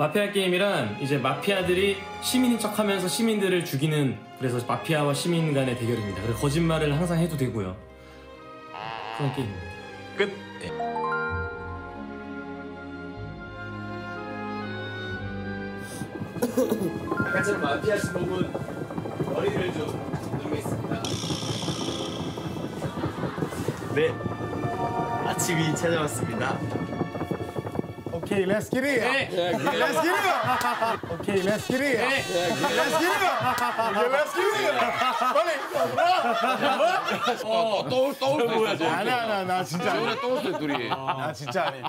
마피아 게임이란 이제 마피아들이 시민인 척하면서 시민들을 죽이는 그래서 마피아와 시민 간의 대결입니다. 그래서 거짓말을 항상 해도 되고요. 그런 게임입니다. 끝. 아까처럼 마피아 신곡은 머리를 좀 누르겠습니다. 네. 아침이 찾아왔습니다. 오케이, 렛츠 기리. 렛츠 기리. 오케이, 렛츠 기리. 렛츠 기리. 렛츠 기리. 빨리. 또, 또 뭐야, 저. 아니야, 아니야, 나 진짜 아니야. 또 웃어요, 둘이. 나 진짜 아니야.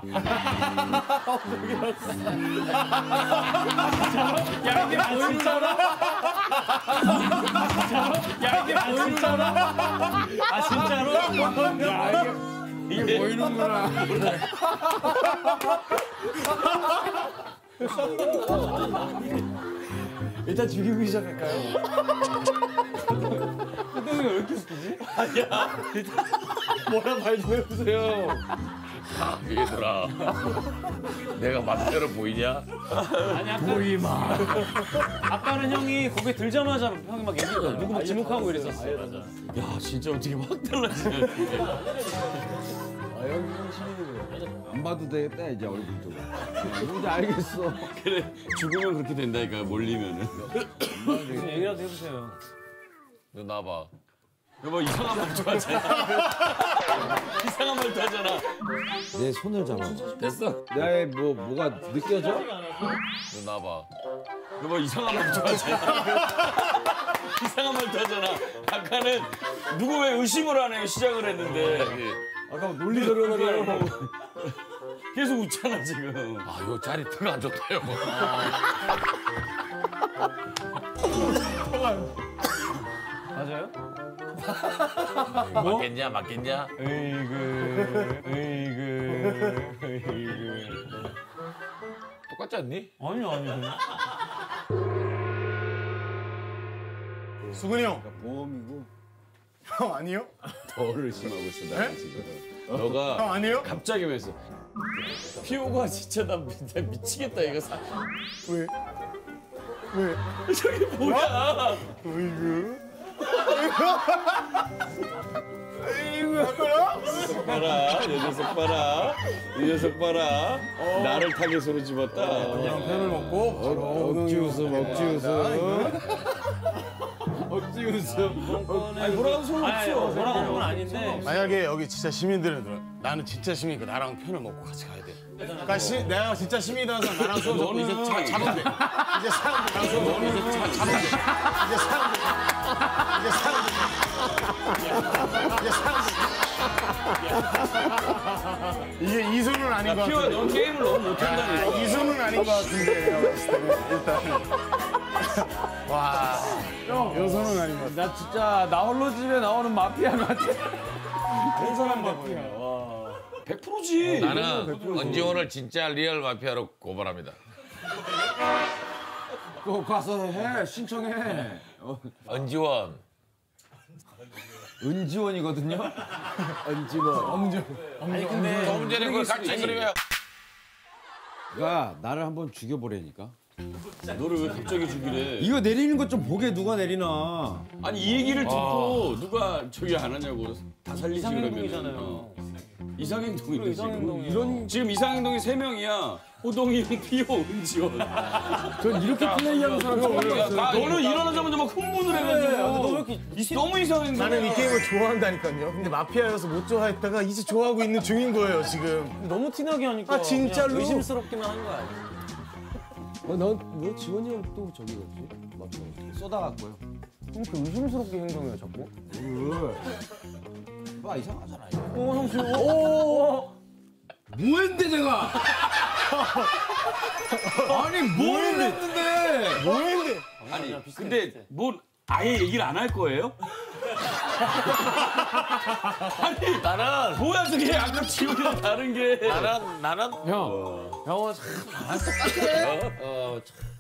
야 이게 보이잖아. 야 이게 보이잖아. 아 진짜로? 이게 보이는구나. 일단 죽이고 시작할까요? 뭐라 말좀 해보세요. 아, 얘들아. 내가 맘대로 보이냐? 아니 아까 보이마. 아까는 형이 고개 들자마자 형이 막 얘기 누구 막 지목하고 이랬었어. 야, 진짜 어떻게 확 달라지냐. 안 봐도 되겠다 이제 얼굴도. 뭔지 알겠어. 그래, 죽으면 그렇게 된다니까, 몰리면은. 무슨 얘기라도 해보세요. 너 나봐. 여보, 이상한 말도 하잖아. 이상한 말도 하잖아. 내 손을 잡아. 됐어? 나의 뭐 뭐가 느껴져? 너 나봐. 여보, 이상한 말도 하잖아. 이상한 말도 하잖아. 아까는 누구 왜 의심을 하네 시작을 했는데. 아까 논리적으로 계속 웃잖아, 지금. 아, 요 짜릿함이 안 좋다, 여보. 맞아요? 맞겠냐, 맞겠냐? 에이그 에이그 에이그. 똑같지 않니? 아니요 아니요. 수근이 형. 보험이고 형 아니요? 더 의심하고 있어 나 지금. 너가 형 아니요? 갑자기 왜 했어? 피오가 진짜 나 미- 미치겠다 이거 사... 왜? 왜? 저게 뭐야? 어이구. 봐라 이 녀석 봐라 이 녀석 봐라 나를 타겟으로 집었다 그냥 편을 먹고 바로 억지 웃음 억지 웃음. 억지 웃음. 아니 뭐라고 소용 아니 없어 뭐라고 하는 건 아닌데. 만약에 여기 진짜 시민들은 들어. 나는 진짜 시민이니까 나랑 편을 먹고 같이 가야 돼. 그러니까 시, 내가 진짜 시민이라는 사람 나랑 손 잡고 이제 자, 잡으면 돼. 이제 사람들 나랑 손 잡고 이제 자, 잡으면 돼. 이제 사람들 이제 사람들 이제 사람들 이게 이 손은 아닌 것 피오야 같은데. 넌 게임을 너무 못한다니까 이 손은 아닌 것 같은데 내가 봤을 때는 일단 와. 것 같아. 나 진짜 나 홀로 집에 나오는 마피아 같아. 사람 마피아. 100%지 나는 은지원을 진짜 real 마피아로 고발합니다. 꼭 가서 해 신청해. 어, 은지원 은지원이거든요. 은지원. 아니 근데 조금 전에 그걸 같이 그러면 가 나를 한번 죽여보라니까. 너를 왜 갑자기 죽이래 이거 내리는 것 좀 보게 누가 내리나. 아니 이 얘기를 듣고 누가 저기 안 하냐고 다 살리지 그러면 이상행동이잖아요. 어. 이상행동인데. 지금 이런 지금 이상행동이 세 명이야 호동이 형 피오 은지원 전 이렇게 플레이하는 사람 처음 봤어요. 너는 일어나자마자 막 흥분을 해가지고 너무 이렇게 이- 너무 이상한 나는 이 게임을 좋아한다니까요. 근데 마피아여서 못 좋아했다가 이제 좋아하고 있는 중인 거예요, 지금. 너무 티나게 하니까. 아, 진짜로? 의심스럽기만 한 거야. 어, 난왜 지원이 형 또 저기 갔지? 맞죠? 쏟아갔고요. 그렇게 의심스럽게 행동해요 자꾸. 와 이상하잖아. 이거. 오 형수. 오. 뭐 했는데 내가? 아니 뭘 했는데? 뭐 했는데? 아니 근데 뭐 아예 얘기를 안 할 거예요? 아니 나는 뭐야 저게 아까 지우랑 다른 게 나는 나는 형, 형은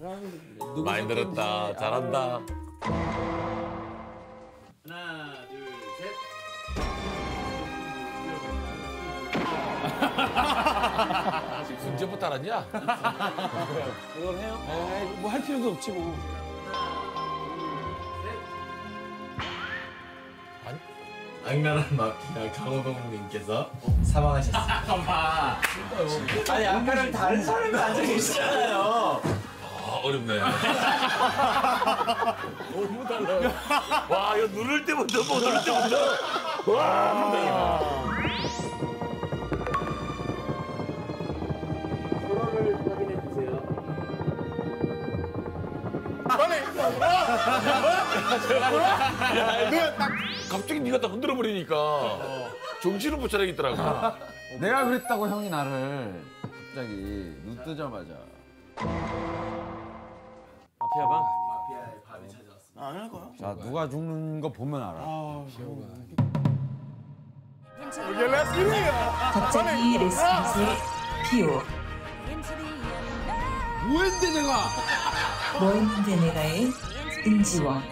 참 많이 늘었다 잘한다. 하나 둘 셋. 언제부터 알았냐? 이걸 해요? 에이, 뭐할 필요도 없지 뭐. 악랄한 마피아 강호동님께서 사망하셨습니다. 아니 아까랑 다른 사람이 앉아 계시잖아요. 아, 어렵네. 너무 달라요. 와, 이거 누를 때부터 뭐 누를 때부터. 와, 갑자기 네가 딱 흔들어 버리니까 정신을 못 차리겠더라고. 내가 그랬다고 형이 나를 갑자기 눈 뜨자마자 마피아 방? 안할 거야? 자 누가 죽는 거 보면 알아. 갑자기 레스pons의 피오 뭐했는데 내가? 뭐 했는데 내가의 은지원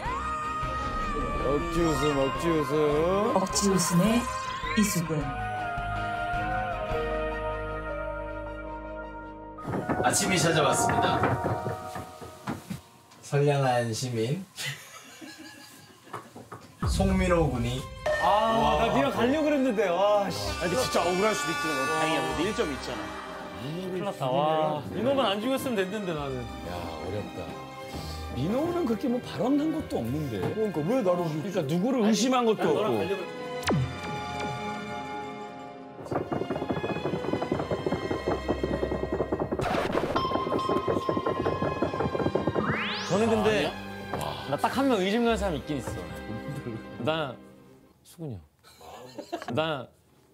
억지 웃음 억지 웃음. 억지 웃음의 이수근 아침이 찾아왔습니다. 선량한 시민 송민호 군이 나 니랑 가려고 그랬는데, 와, 씨. 아니 진짜 억울할 수도 있지만 너 다행이야. 너 1점 있잖아. 큰일 났다. 와. 민호만 안 죽였으면 됐는데, 나는. 야, 어렵다. 민호는 그렇게 뭐 바람난 것도 없는데. 그러니까 왜 나를 그러니까 누구를 의심한 것도 없고. 저는 근데, 나 딱 한 명 의심 가는 사람 있긴 있어. 나, 수근이 형. 나,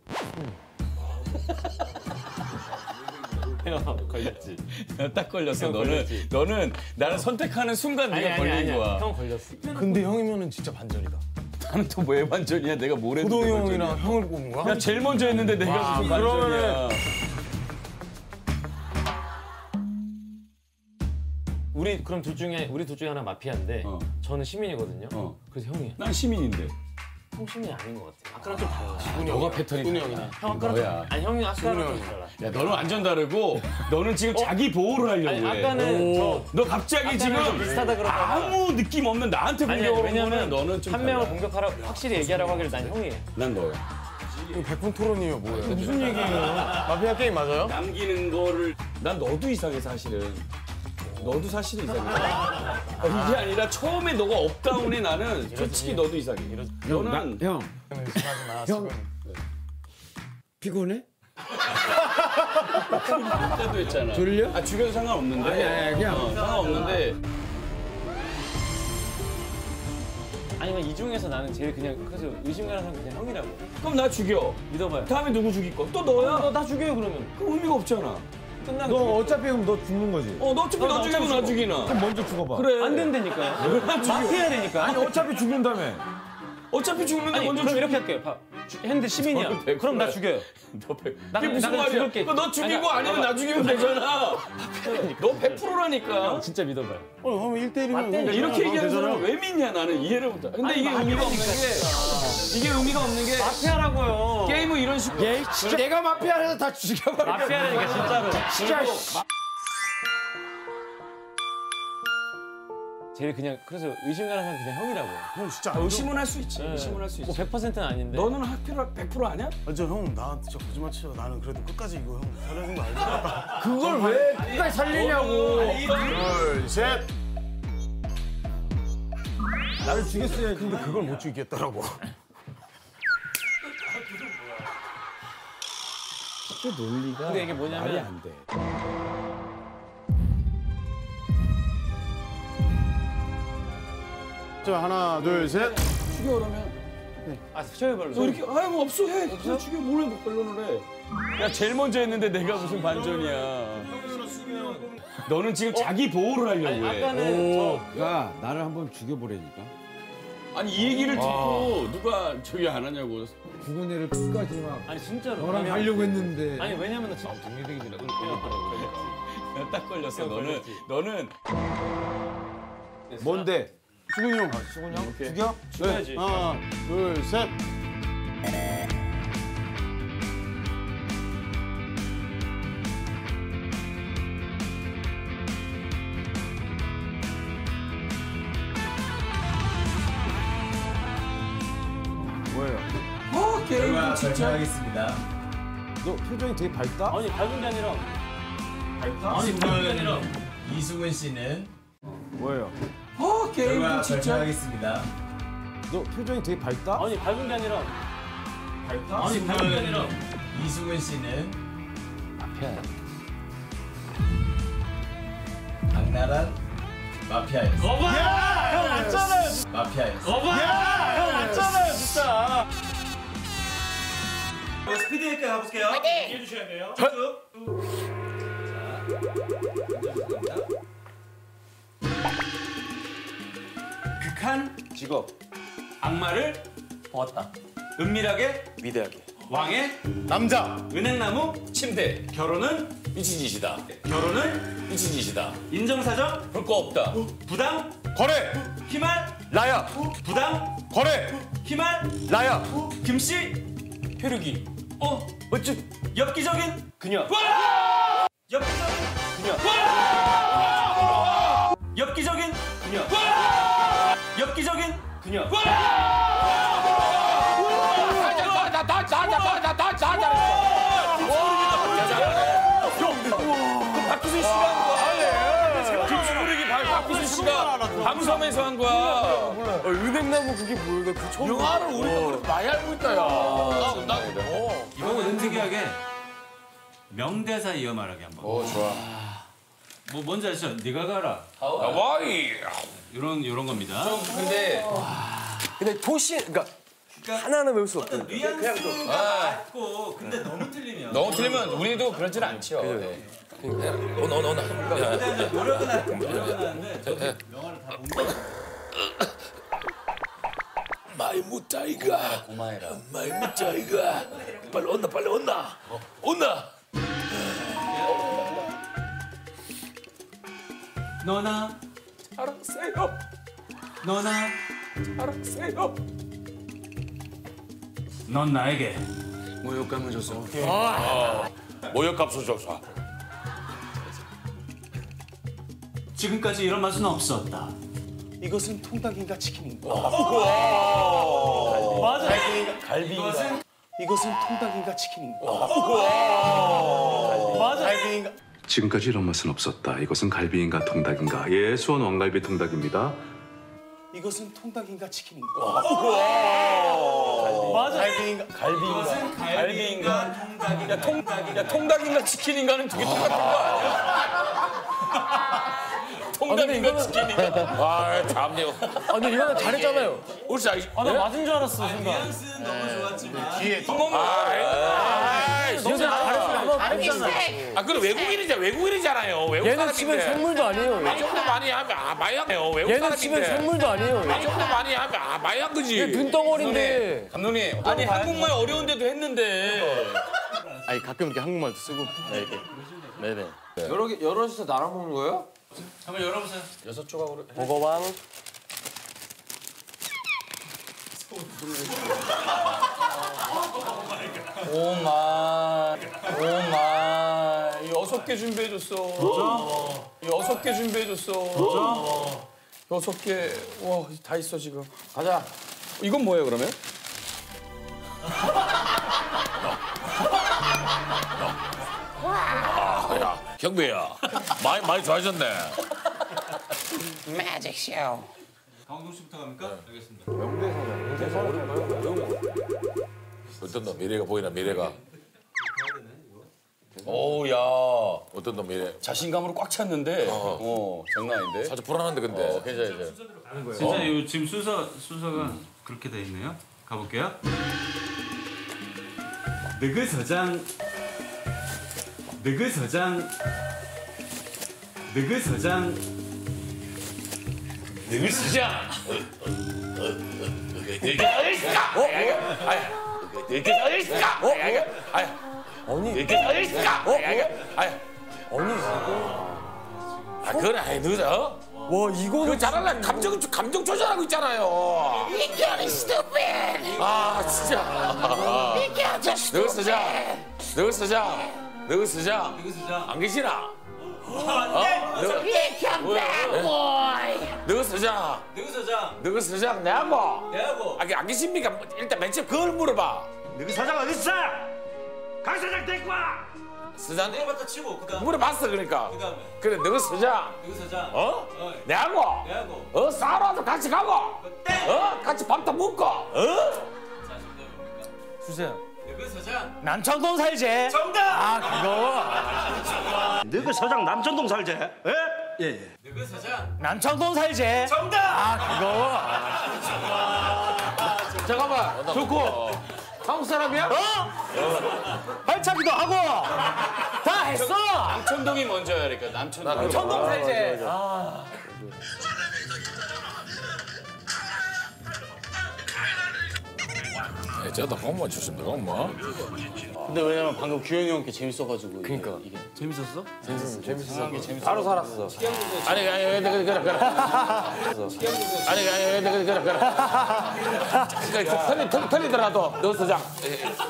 수근이 형. 걸렸지. 딱 걸렸어. 형 너는 걸렸지. 너는 나를 선택하는 순간 네가 걸린 거야. 형 걸렸어. 근데 형이면은 진짜 반전이다. 나는 또 왜 반전이야? 내가 뭘 했는데 호동이 반전이야. 형이랑 형을 뽑은 거야? 야 제일 먼저 했는데 내가 무슨 반전이야? 우리 그럼 둘 중에 우리 둘 중에 하나 마피아인데 어. 저는 시민이거든요. 어. 그래서 형이야. 난 시민인데. 형 시민이 아닌 것 같아. 아까랑 좀 달라. 너가 패턴이. 형이네. 형 아까랑. 좀, 아니 형이 아까랑 좀. 달라. 야 너는 완전 다르고 너는 지금 자기 보호를 하려고 아니 해. 아까는 저 너 갑자기 지금 좀 비슷하다 그러다가 아무 느낌 없는 나한테 공격을 왜냐면 하면 너는 좀 한. 명을 공격하라고 확실히 얘기하라고 하길래 난 형이에요. 난 너야. 이거 백분 토론이에요 뭐예요? 무슨 얘기예요? 마피아 게임 맞아요? 남기는 거를 난 너도 이상해 사실은. 너도 사실은 이상해. 어, 이게 아니라 처음에 너가 up down에 나는 솔직히 너도 이상해. 너는 형 하지 마. 형. 피곤해? 그때도 했잖아. 졸려? 아 죽여도 상관없는데. 아니, 아니, 그냥. 어, 상관없는데. 아니면 이 중에서 나는 제일 그냥 그래서 의심 가는 사람 그냥 형이라고. 그럼 나 죽여. 믿어봐요. 다음에 누구 죽일 거? 또 너야. 너 나 죽여요 그러면. 그 의미가 없잖아. 끝나면 너. 어차피 그럼 너 죽는 거지. 어, 너 어차피 어, 나나 죽이고 나. 죽이나. 그럼 먼저 죽어봐. 그래. 안 된다니까요. 마피아 되니까. 아니 어차피 죽는다며. 어차피 죽는데 아니 먼저 그럼 죽 이렇게 할게요. 봐. 주- 했는데 시민이야. 그럼 나 죽여요. 너 백. 나- 그게 무슨 말이야? 그거 너 죽이고 아니, 아니면 봐봐. 나 죽이면 되잖아. 너 100%라니까. 진짜 믿어봐요. 어, 그럼 1대1이면 이렇게 얘기하는 사람을 왜 믿냐 나는 이해를 못해. 근데 이게 의미가 없는 게 이게 의미가 없는 게 마피아라고요. 게임은 이런 식으로. 진짜 내가 마피아라서 다 죽여버려. 마피아라니까 진짜로. 진짜. 제일 그냥 그래서 의심 가는 사람 그냥 형이라고. 형 진짜 아, 의심은 할 수 있지. 네. 의심은 할 수 있지. 뭐 100%는 아닌데. 너는 학교를 100% 아냐? 완전 형 나한테 진짜 거짓말 치다 나는 그래도 끝까지 이거 형 살려준 거 알지? 그걸 왜 끝까지 살리냐고. 둘, 셋. 나를 죽였어야지. 근데 그걸 못 죽이겠더라고. 논리가 근데 이게 뭐냐면 말이 안 돼. 자 하나, 둘, 셋. 죽여 그러면. 아 수초의 너 이렇게 아뭐 없어 해. 그냥 죽여 뭘못 변론을 해. 야 제일 먼저 했는데 내가 무슨 반전이야. 너는 지금 자기 보호를 하려고 해. 아까는 저가 나를 한번 죽여보라니까. 아니 이 얘기를 듣고 누가 저기 안 하냐고. 애를 끝까지 막 아니 진짜로. 너랑 하려고 했는데. 아니 왜냐면 나 진짜 동료들이라 그걸 딱 걸렸어. 형 너는 걸렸지. 너는 뭔데? 수근이 형. 아, 수근이 형. 오케이. 죽여? 죽여야지. 네. 하나, 둘, 셋. 어, 진짜 하겠습니다 너 표정이 되게 밝다? 아니 밝은 게 아니라 밝다? 아니 밝은 게 아니라 이수근 씨는 어, 뭐예요? 어 게임 결과 진짜. 발표하겠습니다. 너 표정이 되게 밝다? 아니 밝은 게 아니라 아니 그러면 이수근 씨는 악랄한 마피아였습니다. 형 맞잖아요. 마피아였습니다. 형 맞잖아요 진짜. 스피드 있게 가볼게요. 얘기해 주셔야 돼요. 쭉. 극한 직업. 악마를 보았다. 은밀하게 위대하게. 왕의 남자. 은행나무 침대. 결혼은 미친 짓이다. 결혼은 미친 짓이다. 인정사정 볼 거 없다. 부당 거래. 희말 나야. 부당 거래. 희말 나야. 금씨 폐르기. 어 어쭈. 엽기적인 그녀. 엽기적인 그녀. 엽 그녀. 박기순 씨가 한 거야. 김수부르기 박기순 씨가 방섬에서 한 거야. 은행나무 그게 뭐야? 나그 처음 영화를 우리가 많이 알고 있다, 야. 이거는 특이하게 명대사 이어 말하기 한번. 어, 좋아. 뭐 뭔지 아시죠? 네가 가라. 와이. 이런 이런 겁니다. 근데 근데 도시 그러니까 하나는 외울 수 없대. 뉘앙스가 맞고 근데 너무 틀리면 너무 틀리면 우리도 그렇진 않죠. 네. 오나 오나 오나. 근데 이제 노력은 하 노력은 하는데 영화를 다 마이 무타이가. 고마해라. 마이 무타이가. 빨리 온나 빨리 온나. 온나. 너나 알았어요. 너나 알았어요. 넌 나에게 모욕감을 줬어. 모욕값을 줬어. 지금까지 이런 맛은 없었다. 이것은 통닭인가 치킨인가? 맞아. 갈비인가? 이것은 이것은 통닭인가 치킨인가? 맞아. 갈비인가? 지금까지 이런 맛은 없었다. 이것은 갈비인가 통닭인가? 예, 수원 왕갈비 통닭입니다. 이것은 통닭인가 치킨인가? 맞아. 갈비인가? 이것은 갈비인가 통닭인가 통닭인가 야 통닭인가 치킨인가는 되게 똑같은 거 아니야? 통닭인가 치킨인가? 아 참네요. 아 근데 이거는 잘했잖아요. 우리 사 아나 맞은 줄 알았어 순간 뉘앙스는 너무 좋았지만 아, 이거는 봤잖아. 아 그럼 외국인이잖아 외국인이잖아요 외국 얘는 치면 사람인데 생물도 아니에요. 이 정도 많이 하면 아 많이 하네요 외국 얘는 치면 사람인데 생물도 아니에요. 이 정도 많이 하면 아 많이 한 거지 눈덩어리인데. 감독님 아니 한국말 어려운데도 했는데 아니 가끔 이렇게 한국말도 쓰고 네, 이렇게. 네네. 여러 개 여럿이서 나눠 먹는 거예요? 한번 열어보세요. 여섯 조각으로 버거왕. 오마 오마 여섯 개 준비해줬어. 여섯 개 준비해줬어. 여섯 개와다 있어 지금. 가자. 이건 뭐예요 그러면? 야 경배야. 많이 많이 좋아졌네. 강동 씨부터 갑니까? 알겠습니다. 어 떤 놈 미래가 보이나 미래가 오야 어떤 놈 미래 자신감으로 꽉 찼는데 어, 장난 아닌데. 살짝 불안한데 근데 어, 괜찮아 괜찮아. 진짜 요 지금 순서 순서가 그렇게 돼 있네요. 가볼게요. 느그 서장 느그 서장 느그 서장 늘 시장 이렇게 어딨을까? 어? 이렇게 어딨을까? 어? 아니 이렇게 어딨을까? 아니 아 그건 아니 늦어 와 이거 그거 잘하려 감정 감정 조절하고 있잖아요. 이게 stupid. 아 진짜. 이게 너쓰자너쓰자너쓰자. 느그 서장 안 계시나? 너쓰자 느그 서장 너그 서장 내하고 내하고 아, 안 계십니까? 일단 맨 처음 그걸 물어봐. 너희 사장 어디 있어? 강 사장 데리고 와. 서장님 물어봤다 치고 그다음 물어봤어 그러니까 그다음에 그래 너희 서장 너희 사장 어? 어. 내하고 내하고 어 싸러와도 같이 가고 어 같이 밥도 먹고 어? 자 정답입니까? 주세요. 너희 사장 남창동 살제. 정답. 아 그거. 너희 사장 남천동 살제. 예? 예 예. 너희 사장 남창동 살제. 정답. 아 그거. 잠깐만 좋고 한국 사람이야? 어? 발차기도 하고 다 했어. 남천동이 먼저야 그러니까 남천동. 남창동 살제. 저도 공무원 출신도 공무원 근데 왜냐면 방금 규현이 형께 재밌어가지고. 그러니까. 이게. 재밌었어? 바로 살았어. 아니 아니 그래 그래 그래 그래. 아니 아니 그래 그래 그래 그래. 그러니까 틀리 틀리더라도 너 서장.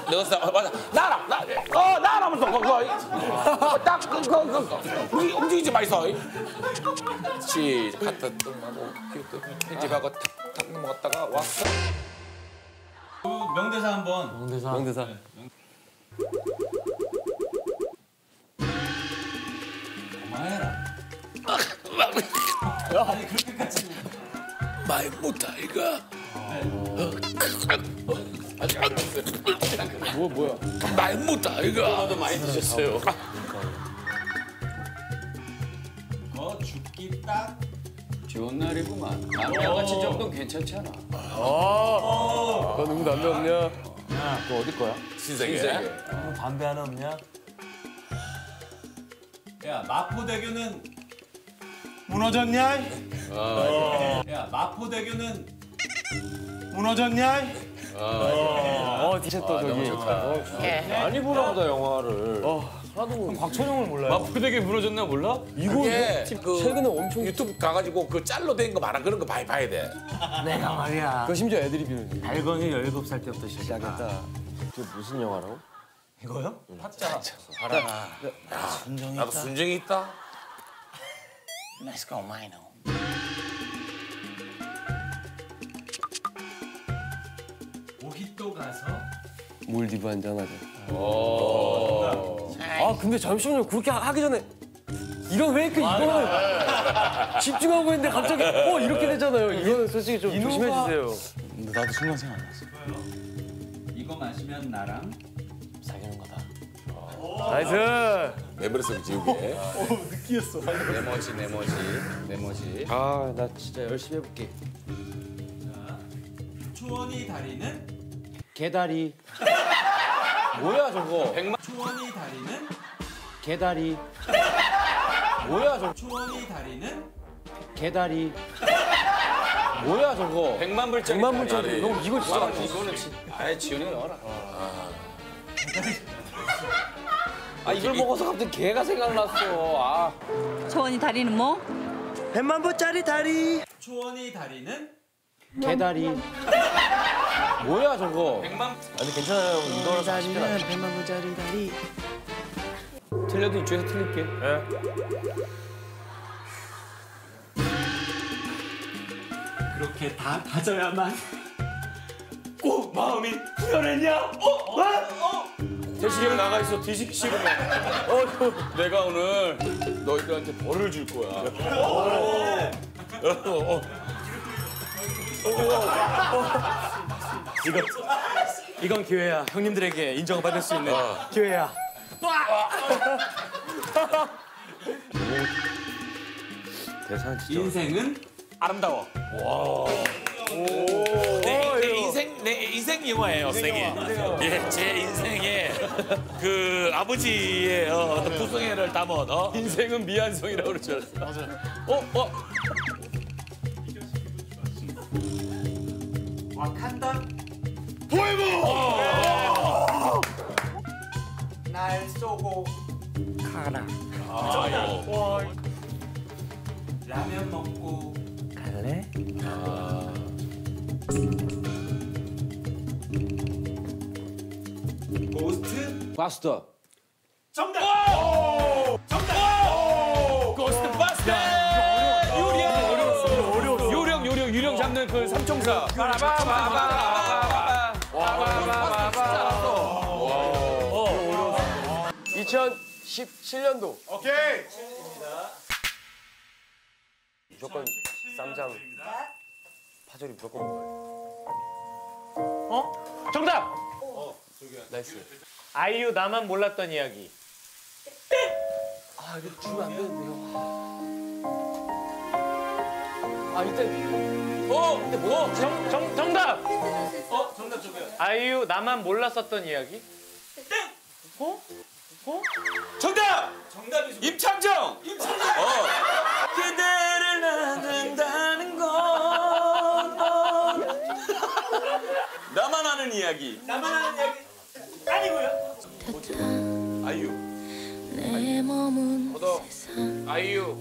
너 서장 맞아. 나랑 나어 나라면서 그거 딱그그그 움직이지 마이소. 시작. 카트 뚱하고 편집하고 탁탁 먹었다가 왔어 그 명대사 한번. 명대사. 명대사. 그만해라. 아니 그렇게까지. 못다 이거 뭐 뭐야 많이 못다 이거 많이 드셨어요. 거 죽기 딱. 좋은 날이구만. 남양같이 정도 괜찮잖아. 너 누구 남자 없냐? 너 어디 거야? 신세계 담배 하나 없냐? 야 마포대교는 무너졌냐? 야 마포대교는 무너졌냐? 어 디셋 또 저기. 많이 보나 보다 영화를. 곽천영을 몰라요. 마포대게 무너졌나 몰라? 이게 그 최근에 엄청 유튜브 가가지고 그 짤로 된 거 많아 그런 거 많이 봐야 돼 내가 말이야. 그 심지어 애드립이는 달건이 17살 때부터 시작. 시작했다. 그게 무슨 영화라고? 이거요? 타짜. 나도 순정이 있다 모히또 가서 몰디브 한잔 하자. 아 근데 잠시만요. 그렇게 하- 하기 전에 이런 왜 이렇게 이거는 집중하고 있는데 갑자기 어 이렇게 되잖아요. 이거는 솔직히 좀 조심해 주세요. 나도 순간 생각 안 났어. 이거 마시면 나랑 nice. 내 머릿속 지우개 네모지 네모지 네모지. 아 나 진짜 열심히 해볼게. 초원이 다리는 개다리. 뭐야 저거? 초원이 다리는 개다리. 뭐야 저거? 초원이 다리는 개다리. 뭐야 저거? 백만 불짜리. 백만 불짜리. 형 이거 진짜 와, 이거는 진. 아예 지훈이가 넣어라. 아 이걸 먹어서 갑자기 개가 생각났어. 아. 초원이 다리는 뭐? 초원이 다리는 개다리. 뭐야 저거? 백만. 아니 괜찮아요. 이거는 다리는 틀려도 이쪽에서 틀릴게. 그렇게 다 가져야만 꼭 마음이 후련했냐? 어? 어? 어? 대식이랑 나가 있어 뒤식기 싫으면. 어, 내가 오늘 너희들한테 벌을 줄 거야. 어, 어. 이건 기회야. 형님들에게 인정받을 수 있는 기회야. 대상 진짜. 인생은 아름다워 내, 내 인생 내 인생 영화예요 선생님 예제 인생의 그 아버지의 어, 어떤 구성애를 담은 어? 인생은 미안성이라고 그러지 않았어. 어, 어. 와칸다 날 쏘고 가라. 라면 먹고 갈래? 고스트? 마스터. 정답! 고스트바스터. 유령. 유령 유령 유령 잡는 그 삼총사. 2017년도. 오케이. 무조건 쌈장. 파절이 무조건 먹어요. 어? 정답. 어, nice. 아이유 나만 몰랐던 이야기. 아, 이거 주면 안 되는데요. 아, 이때 어 뭐? 정, 정, 정답! 어 정답 줘봐요. 아이유 나만 몰랐었던 이야기. 정답! 정답이 임창정! 임창정! 어. 그대를 낳는다는 건 나만 아는 이야기. 나만 하는 이야기 아니고요. 아이유. 내 몸은 저도 아이유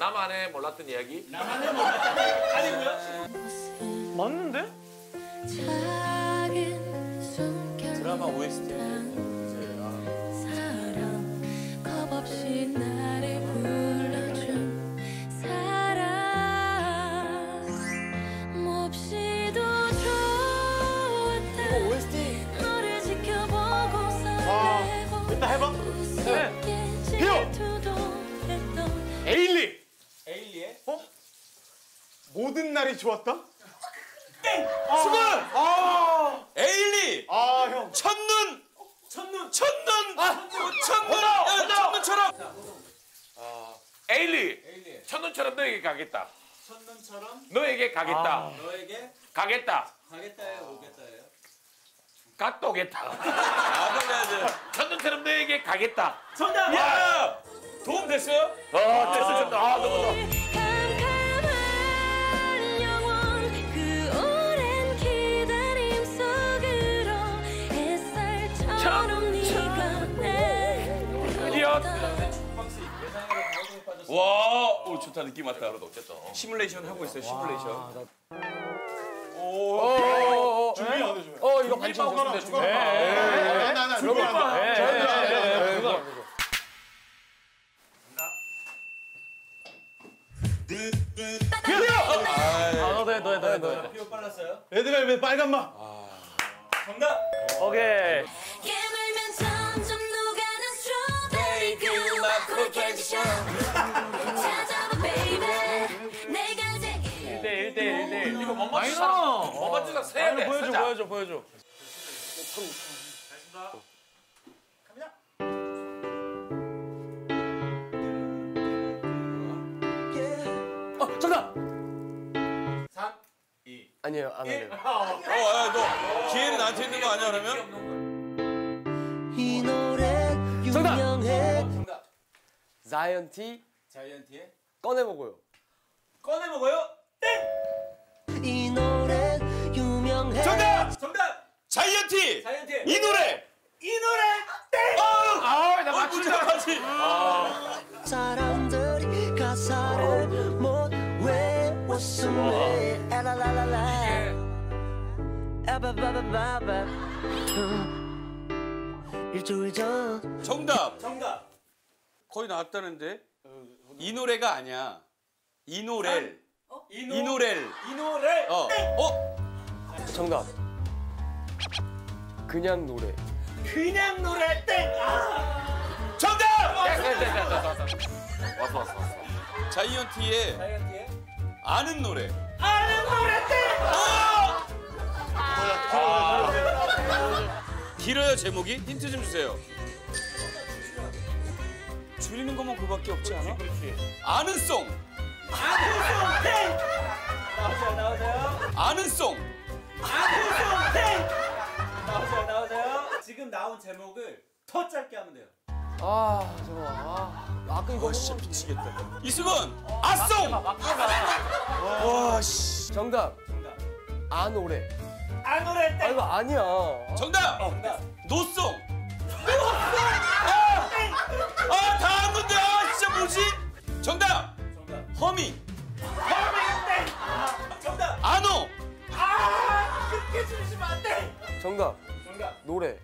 나만의 몰랐던 이야기 나만의 몰랐던 아니고요. 맞는데? 드라마 OST. 사랑 겁 없이 나 모든 날이 좋았다. 수근! 아. 에일리! 아 형. 첫눈! 첫눈 첫눈! 아, 첫눈! 호동! 야, 호동! 첫눈처럼! 에일리 에일리의 첫눈처럼 너에게 가겠다 첫눈처럼 너에게 가겠다 아. 너에게 가겠다 가겠다예요 오겠다예요. 갔다 오겠다 아. 첫눈처럼 너에게 가겠다 정답! 야! 도움 됐어요? 어 됐어 됐어 아 너무 좋아 와, 오 좋다 느낌 왔다. 시뮬레이션 하고 있어요. 시뮬레이션. 어어어 준비 안 돼, 준비. 어 이거 반칙 거나 됐습니다. 주거나. 네, 나, 나, 준비 안 돼. 예, 절대 안 예, 돼. 예, 그거. 아, 너도 해, 너 해, 너 해, 너 해. 비오 빨랐어요. 얘들아 왜 빨간 맛? 정답! 오케이. 1대1, 1대1, 1대1. 이거 못 맞추자 못 맞추자 세야 돼 보여줘, 살짝. 보여줘, 보여줘. 어 정답. 3, 2, 아니에요 안 해요. 어, 야, 너 기회는 나한테 있는 거 아니야 그러면? 자이언티 자이언티의 꺼내 먹어요. 꺼내 먹어요. 이 노래 유명해. 정답! 정답! 자이언티! 자이언티의 이 노래! 이 노래 아, 나 맞춘다. 하지. 사람들이 가사를 못 외웠음에 에라라라라 에바바바바바 일주일 전 정답. 정답. 거의 나왔다는데. 이 노래가 아니야. 이 노래. 이이 노래. 이 노래 어. 어? 정답 그냥 노래 그냥 노래 땡. 아! 정답! 왔어 왔어 왔어 자이언티의 자이언티의 아는 노래. 아는 노래 땡. 길어요 제목이? 힌트 좀 주세요. 줄이는 것만 그밖에 없지 않아? 아는 송. 아는 송 땡. 나오세요 나오세요. 아는 송. 아는 송 땡. 나오세요 나오세요. 지금 나온 제목을 더 짧게 하면 돼요. 아 잠깐만 아 아까 이거 와 진짜 미치겠다. 이수근 아송. 와 씨. 정답 정답. 아 노래 아 노래 아 땡. 이거 아니야 정답. 정답. 노송. 아다 아는데 아 진짜 뭐지? 정답. 정답. 허밍. 허밍 땡. 아, 정답. 아노. 아 그렇게 주시면 안 돼. 정답 정답. 노래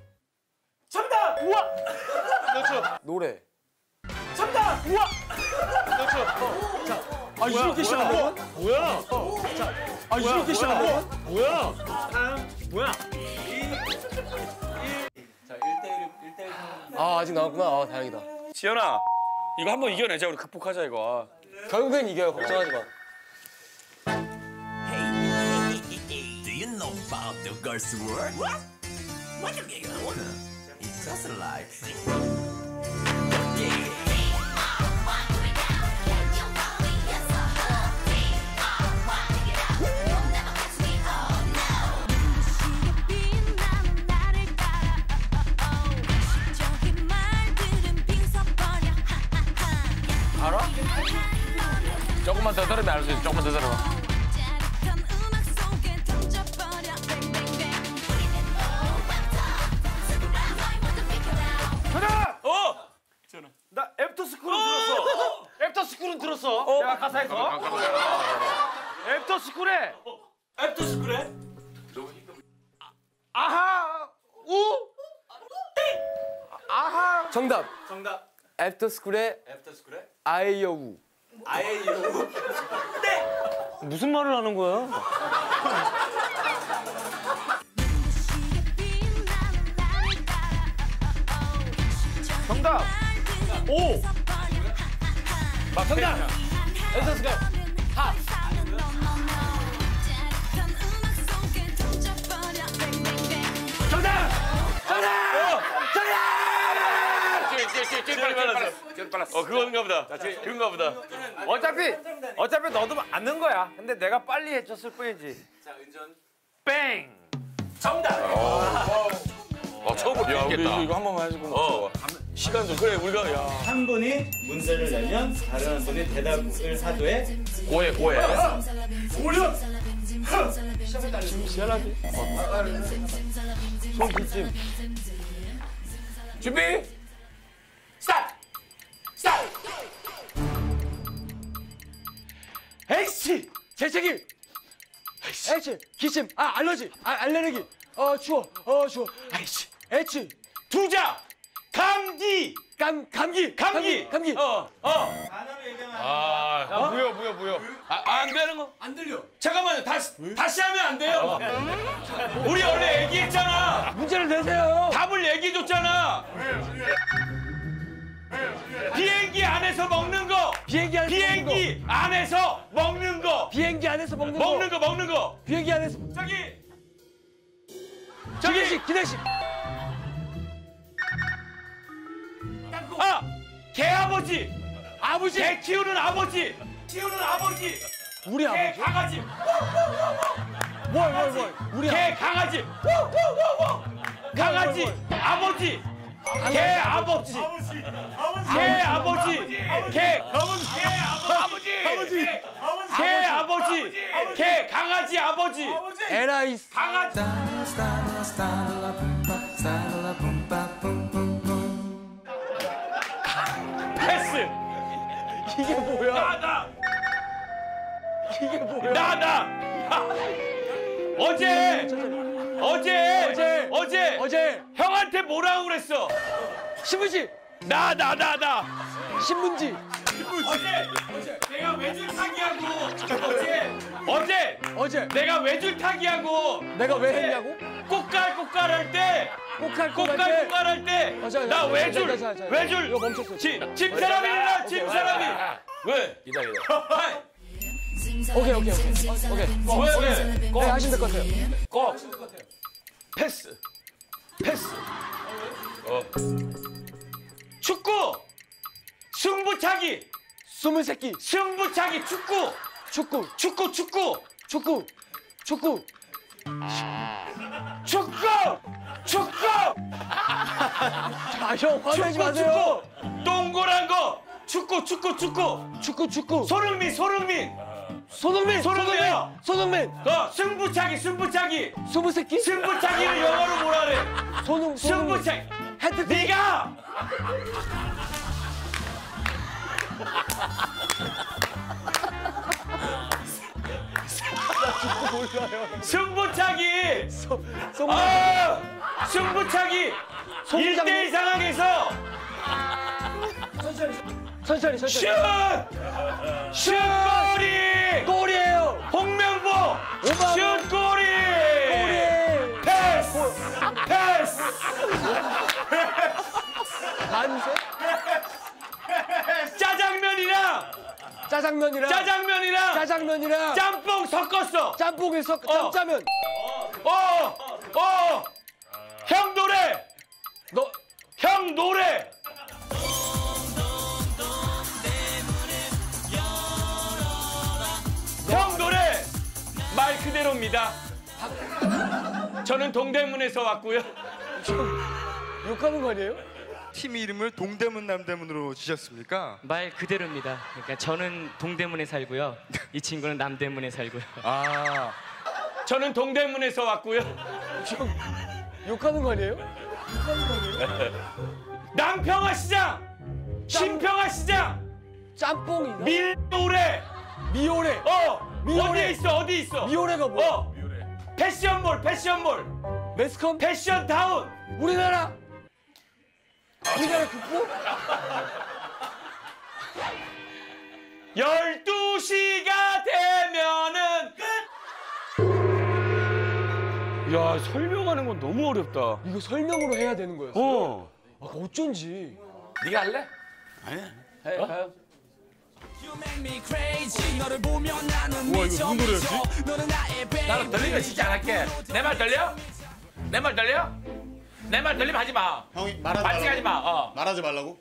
정답. 우와. 노래 정답. 우와. 아 이렇게 시작하는? 뭐야? 아 이렇게 시작하는? 뭐야? 뭐야? 자 1대1 1대1 상황인데 아 아직 남았구나. 아 다행이다. 지현아 이거 한번 이겨내자 우리 극복하자 이거. 결국엔 이겨요. 걱정하지 마. Do you know about the girls' world? What? What you mean? It's just like. 조금만 더 들으면 알 수 있어. 조금만 더 들어봐. 하나! 어! 나 애프터스쿨은 들었어. 애프터스쿨은 들었어. 내가 가사에서. 애프터스쿨에 애프터스쿨에 아하 우 아하 정답. 정답. 애프터 스쿨의 애프터스쿨에 아이여우. 아예 이러고 무슨 말을 하는 거야? 정답. 오. 정답. 스쿨. 하. 정답. 정답. 제일 빨리 빨랐어. 제일 빨랐어. 어 그건가 보다. 그런가 보다. 어차피 어차피 너도 맞는 거야. 근데 내가 빨리 해줬을 뿐이지. 자 은전 뺑. 정답. 어, 처음으로 야 우리. 이거 한 번만 해주고 어. 시간 좀 그래 우리가 야. 한 분이 문제를 내면 다른 한 분이 대답을 하되 고해 고해. 손 기침. 준비. 에이씨 재채기. 에이씨 기침. 아 알러지. 아 알레르기. 어 추워. 어 추워. 아이씨 에이치. 투자. 감기. 감 감기. 감기. 감기. 어 어. 얘기하면 아. 야 무효 무효 무효. 아, 안 되는 거? 안 들려. 잠깐만요. 다시 다시 하면 안 돼요. 우리 원래 얘기했잖아. 문제를 내세요. 답을 얘기해줬잖아. 비행기 안에서 먹는 거. 비행기 안에서 비행기 안에서 먹는 거. 비행기 안에서 먹는 거. 먹는 거 먹는 거. 비행기 안에서. 저기 기내식 기내식. 아 개 아버지. 아버지. 개 키우는 아버지. 키우는 아버지. 우리 개 아버지. 강아지. 뭘뭘 뭘. 우리 개 강아지. 강아지. 아버지. 개 아버지. 개 아버지. 개 아버지. 개 아버지. 개 강아지 아버지. 에라이스. 강아지. 패스. 이게 뭐야? 나다. 이게 뭐야? 나다. 어제 어제 어제. 어제 어제 형한테 뭐라고 그랬어? 신문지. 나 나 나 나. 신문지. 어제 어제 내가 외줄 타기하고 어제 어제 어제 내가 외줄 타기하고 내가 왜 했냐고? 꽃갈 꽃갈 할때 꼭할 꽃갈 때. 꽃갈 할때 어, 자, 자, 나 자, 외줄. 외줄 이거 멈췄어. 집 집사람이 일어나 집사람이 왜 기다려. 오케이 오케이 오케이. 오케이. 왜 왜? 네, 하시면 될 것 같아요. 꼭 패스 패스 어. 축구 승부차기 숨을 새끼. 승부차기 축구 축구. 축구 축구 축구. 축구. 축구 축구 아형 화내지 마세요. 축구 동그란 거 축구 축구 축구 축구 축구. 손흥민 손흥민 손흥민. 손흥민이야. 손흥민. 그 승부차기 승부차기 숨을 새끼. 승부차기를 영어로 뭐라 그래 손흥 손흥민. 승부차기 헤드. 네가 승부차기 손흥민. 아 승부차기 손부차기. 1대1 상황에서 천천히 슛! 천천히. 슛골 반세? 짜장면이랑 짜장면이랑 짜장면이랑 짜장면이랑 짬뽕 섞었어. 짬뽕에 섞 어. 짬짜면 어, 어, 형 노래, 너 형 노래. 형 노래 말 그대로입니다. 저는 동대문에서 왔고요. 욕하는 거 아니에요? 팀 이름을 동대문 남대문으로 지셨습니까? 말 그대로입니다. 그러니까 저는 동대문에 살고요. 이 친구는 남대문에 살고요. 아, 저는 동대문에서 왔고요. 욕하는 거 아니에요? 욕하는 거 아니에요? 남평화 시장, 신평화 시장, 짬뽕이나 밀노래. 미오레 어, 미오레. 어디에 있어? 어디 있어? 미오레가 뭐야? 어, 패션몰, 패션몰, 매스컴 패션 타운. 우리나라 우리나라 국보 12시가 되면은 야, 설명하는 건 너무 어렵다. 이거 설명으로 해야 되는 거였어. 어. 아, 어쩐지. 네가 할래? 아니야. 해, 해. 우와 이거 무슨 노래였지? 나는 들리면 진짜 안 할게. 내 말 들려? 내 말 들려? 내 말 들리면 하지 마. 형이 말하지 반칙하지 마. 말라고. 어. 말하지 말라고.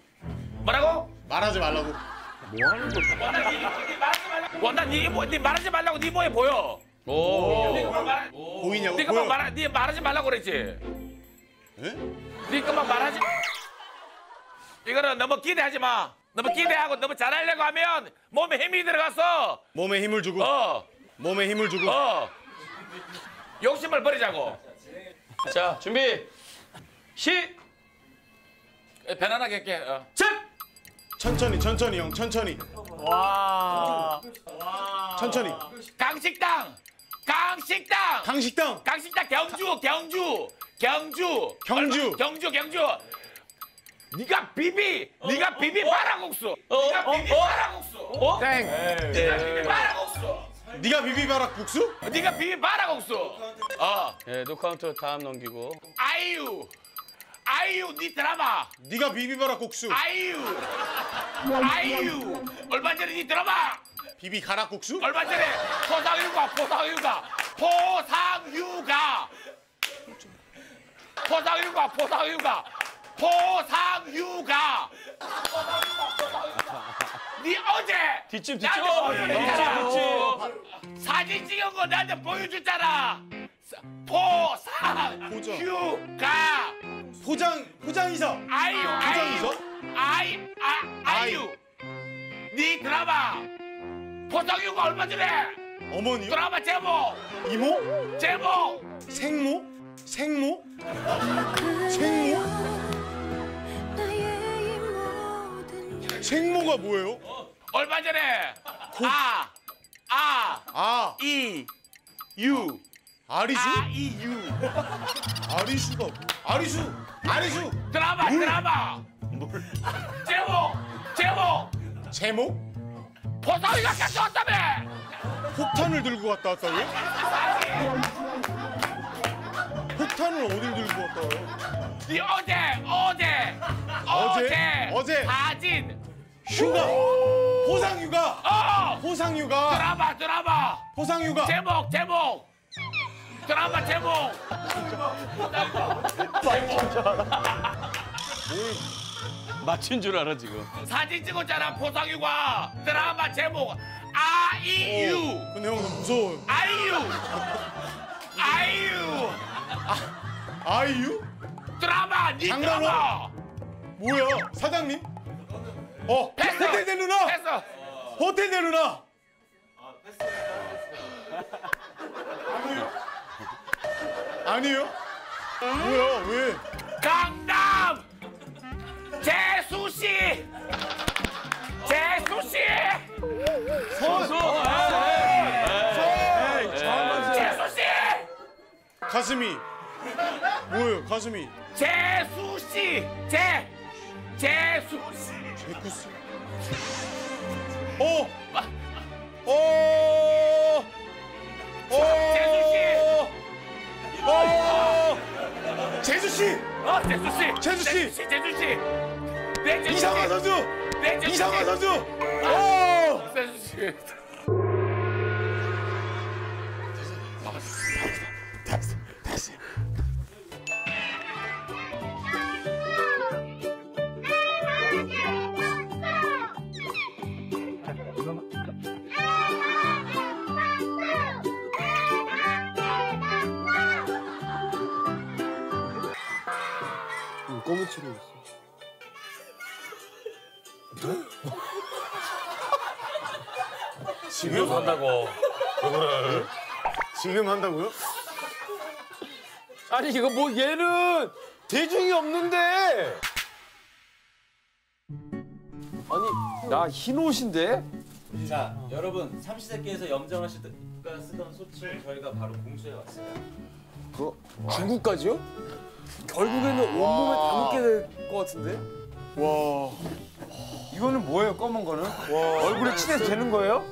뭐라고? 말하지 말라고. 뭐 하는 거야? 와, 나 니, 니 말하지 말라고. 와, 나 니, 뭐, 니 말하지 말라고 니 뭐에 보여? 오. 니 그만 말, 보이냐고? 니 그만 보여. 말, 니 말하지 말라고 그랬지. 예? 니 그만 말하지. 이거는 너무 기대하지 마. 너무 기대하고 너무 잘하려고 하면 몸에 힘이 들어갔어. 몸에 힘을 주고. 어, 몸에 힘을 주고. 어. 욕심을 버리자고. 자, 준비. 시. 에, 편안하게 할게. 어. 작. 천천히 천천히 형 천천히. 와. 천천히. 강식당. 강식당. 강식당. 강식당 경주 경주 경주 경주. 얼마- 경주 경주. 네가 비비. 네가 비비 마라국수. 네가 비비 마라국수. 어? 땡. 네가 비비 마라국수. 네가 비비바락 국수? 네가 비비 마라국수. 어. 예, no count 다음 넘기고. 아이유. 아이유 네 드라마. 네가 비비바락 국수. 아이유. 아이유. 얼마 전에 네 드라마. 비비 가락 국수? 얼마 전에 포상휴가 포상휴가 포상휴가 포상휴가 포상휴가 포상휴가 네 어제 뒷집, 뒷집. 보여줬잖아 어, 사진 찍은 거 나한테 보여줬잖아 포상휴가 포장 포장이사. 아이유 포장이사? 아이유 아이 아 아이유 네 드라마 포상휴가 얼마 전에 어머니요? 드라마 제목 이모? 제목 생모? 생모? 생모? 생모가 뭐예요? 얼마 전에 아, 아, 아, 이, 유, 아리수? 아, 이, 유. 아리수가 아리수 아리수 드라마, 물. 드라마. 제목, 제목. 제목? 포상이가 가져왔다며. 폭탄을 들고 갔다 왔다고요? 폭탄을 어딜 들고 왔다 와요? 네 어제, 어제, 어제? 어제? 사진. 휴가! 포상휴가! 어, 포상휴가! 드라마, 드라마. 포상휴가! 제목, 제목. 드라마 제목. 맞춘 줄 알아 지금. 사진 찍었잖아, 포상휴가. 드라마 제목. 아이유. 근데 형 너무 무서워요. 아이유. 아이유. 아이유? 드라마, 니 장난으로? 드라마. 뭐야? 사장님? 어, 패스. 호텔 대 누나! 패스. 호텔 대 누나! 아니에요? 뭐야, 왜? 강남 재수 씨. 재수 씨. 선수. 재수 씨. 가슴이. 뭐예요, 가슴이? 재수 씨. 재. 재수 씨. 개코스. 오! 오! 오! 오! 재수 씨! 어, 재수 씨! 재수 씨! 재수 씨! 재수 씨! 네, 재수 씨! 이상화 선수! 네, 재수 씨! 이상화 선수! 아, 오! 재수 씨! 꼬미 치고 있어. 지금 한다고. 지금 한다고요? 아니 이거 뭐 얘는 대중이 없는데. 아니 나 흰 옷인데? 자, 여러분 삼시세끼에서 염정아 씨가 쓰던 소치를 저희가 바로 공수해 왔어요. 그 중국까지요? 결국에는 온몸에 다 묻게 될 것 같은데? 와. 이거는 뭐예요? 검은 거는? 얼굴에 칠해도 되는 거예요?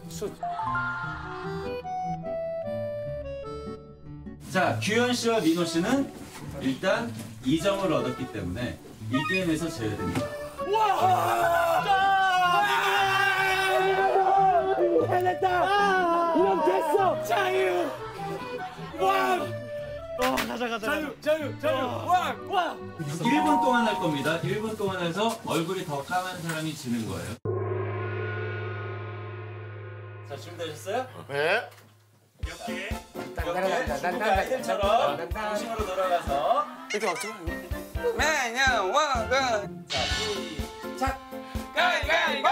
자, 규현 씨와 민호 씨는 일단 2점을 얻었기 때문에 이 게임에서 제외됩니다. 해냈다! 이런 됐어! 자유! 왕! 어, 가자, 가자. 자유! 자유! 자유! 왕! 왕! 1분 동안 할 겁니다. 1분 동안 해서 얼굴이 더 까만 사람이 지는 거예요. 자, 준비되셨어요? 네. 이렇게 아이들처럼 중심으로 돌아가서 이렇게 막죠? 매년 와가 자, 시작! 가위가위보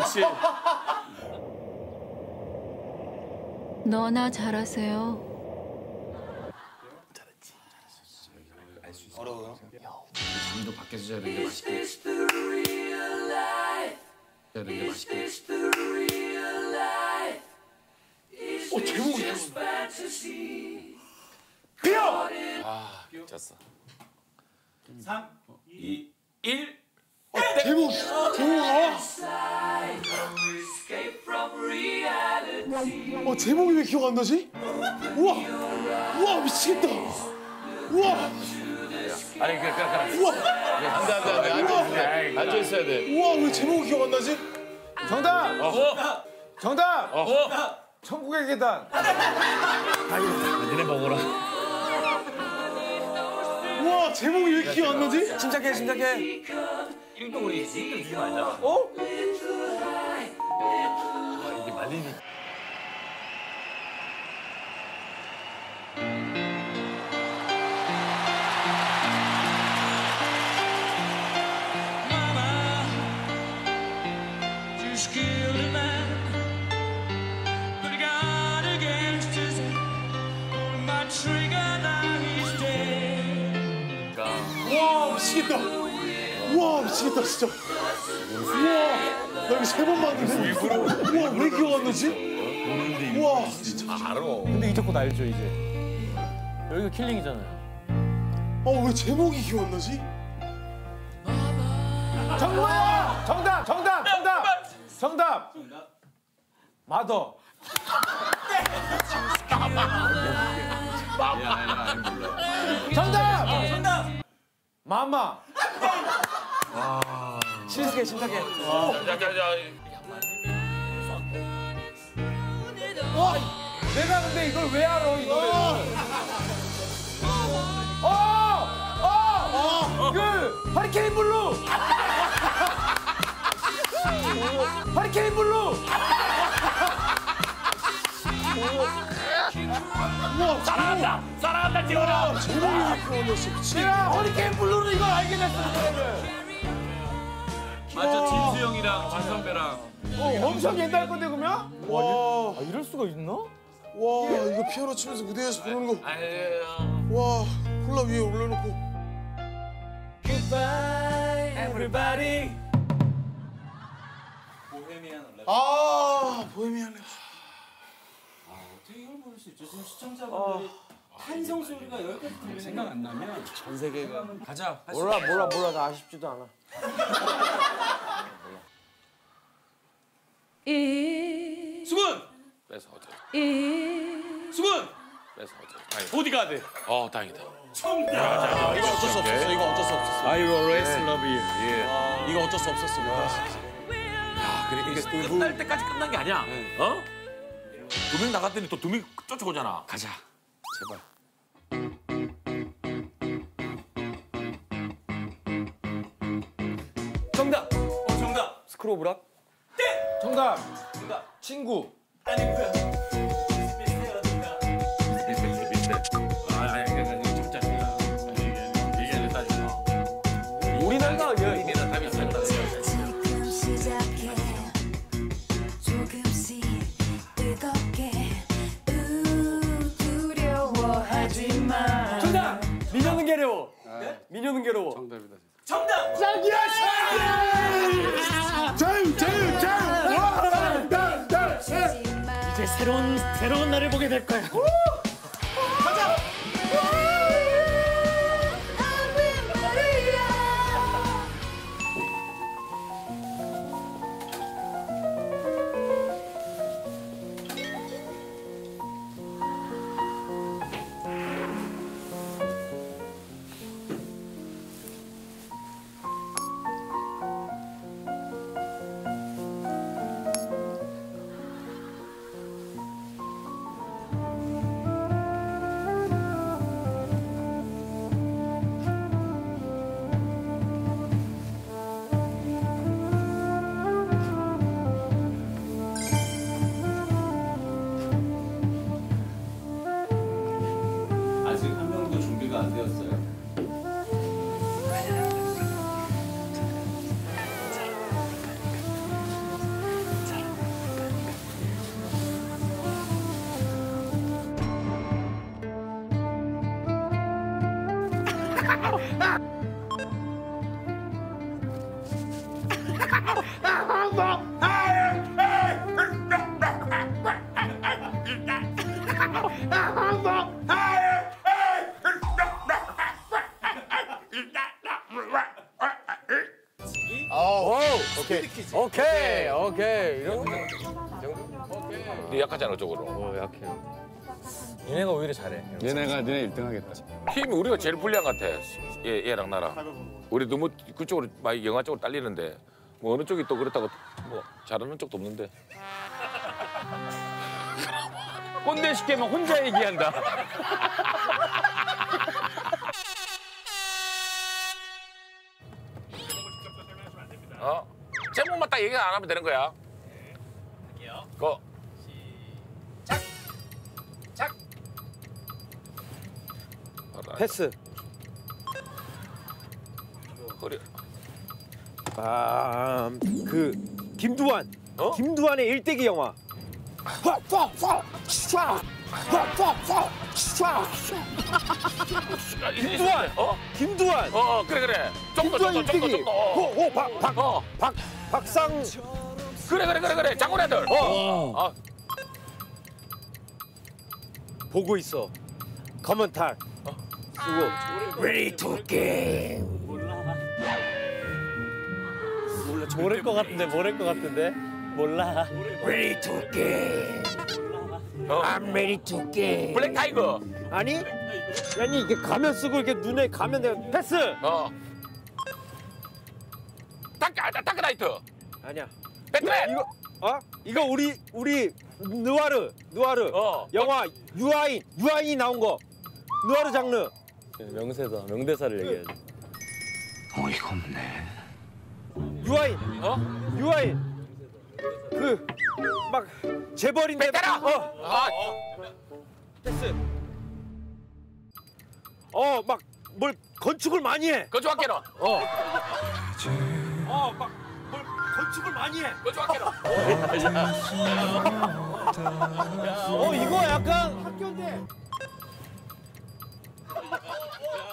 역시 너나 잘하세요. 어려워요? 잠도 밖에서 자야 되는데 맛있게. 자야 되는데 맛있게. 어 제목이 비어! 아 졌어. 3, 2 1 어, 제목 제목 어 제목이 왜 기억 안 나지? 우와 우와 미치겠다 우와 아니 그래 그래 그래 우와 안돼 안돼 안돼 앉아 있어야 앉아 있어야 돼 우와 왜 제목이 기억 안 나지? 정답! 어. 정답! 어. 천국의 계단 니네 먹어라 우와 제목이 왜 기억 안 나지? 침착해 침착해. 1등 우리 1등 주지 말자. 어? 아, 이게 말리니. 와 미치겠다. 와 미치겠다 진짜. 우와 나 이거 세 번 봤는데. 우와 왜 이렇게 왔는지? 우와 진짜. 알아. 근데 이제 곧 알죠 이제. 여기가 killing이잖아요. 어 왜 제목이 기억 안 나지? 정답! 정답! 정답! 정답! 정답! Mother. 정답! 정답! Mama. 심각해 심각해. 자, 자, 자. 어? 내가 근데 이걸 왜 알아 이 노래를? 어! 어! 그 허리케인 블루. 허리케인 블루. 우와 사랑한다. 사랑한다, 지원아. 제목이 왜 이렇게 왔어 미치. 내가 허리케인 블루를 이걸 알게 됐어 이 노래를. 맞아, 진수 형이랑 진 선배랑. 어, 엄청 옛날 건데 그러면? 와. 아 이럴 수가 있나? 와 이거 피아노 치면서 무대에서 부르는 거. 아유. 와 콜라 위에 올려놓고. Goodbye, everybody. 보헤미안 랩. 아 보헤미안 랩. 어떻게 이걸 모를 수 있죠? 지금 시청자분들이 탄성 소리가 여기까지 들리는 생각 안 나면 전 세계가. 가자. 몰라 몰라 몰라 나 아쉽지도 않아. 수근. 뺏어 어째. 수근. 뺏어 어째. 보디가드. 어, 다행이다. 야, 이거 어쩔 수 없었어. 이거 어쩔 수 없었어. I will always love you. 예. 이거 어쩔 수 없었어. 야, 그래 끝날 때까지 끝난 게 아니야. 어? 두명 나갔더니 또 두 명 쫓아오잖아. 가자. 제발. 정답. 어, 정답. 스크로브락. 정답. 정답. 친구. 아니고요. 미녀는 괴로워. 정답이다. 정답. 자유 자유 자유. 와. 이제 새로운 새로운 날을 보게 될 거야. 오케이. 오케이, 오케이. 이런 거. 네 약하잖아, 저거로. 어, 약해요. 얘네가 오히려 잘해. 얘네가 너네 1등 하겠다. 힘이 우리가 제일 불리한 것 같아. 얘, 얘랑 나랑. 우리 너무 그쪽으로 많이 영화 쪽으로 딸리는데 뭐 어느 쪽이 또 그렇다고 뭐 잘하는 쪽도 없는데. 꼰대 시키면 혼자 얘기한다. 생각 안 하면 되는 거야. 할게요. 고. 패스. 허리. 아, 그 김두한. 김두한의 일대기 영화. 김두한. 어? 김두한. 어, 어 그래 그래. 좀더 김두한 좀더 좀더 일대기. 좀더. 어. 호박박 박 박 상. 그래 그래 그래 그래. 장군 애들. 어. 어. 보고 있어. 검은 탈. 쓰고. Ready to game. 몰라. 모를 것 같은데 모를 것 같은데 몰라. Ready to game. I'm ready to game. Black Tiger. 아니 아니 이게 가면 쓰고 이렇게 눈에 가면 돼. 패스. 어. Dark 아, Dark Knight. 아니야. 배트맨. 이거 어? 이거 우리 우리 느와르 느와르 어. 영화 유아인 유아인이 나온 거 느와르 장르 명세다 명대사를 얘기해야지 어이가 없네. 유아인 어? 유아인 그 막 재벌인데 베테랑. 어 아, 패스 어 막 뭘 건축을 많이 해 좋았게는. 어. 어, 막, 뭘 건축을 많이 해. 그거 좋았게는. 어, 이거 약간 학교인데.